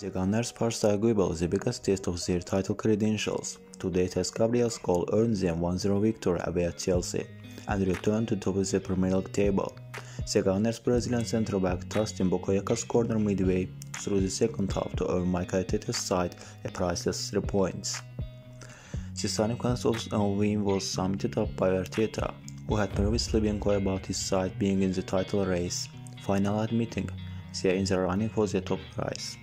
The Gunners passed arguably the biggest test of their title credentials to date as Gabriel's goal earned them 1-0 victory away at Chelsea and returned to top of the Premier League table. The Gunners Brazilian centre-back Dustin Bukayo Saka's corner midway through the second half to earn Mikel Arteta's side a priceless 3 points. The significance of the win was summed up by Arteta, who had previously been quiet about his side being in the title race, finally admitting they are in the running for the top prize.